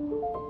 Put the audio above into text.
you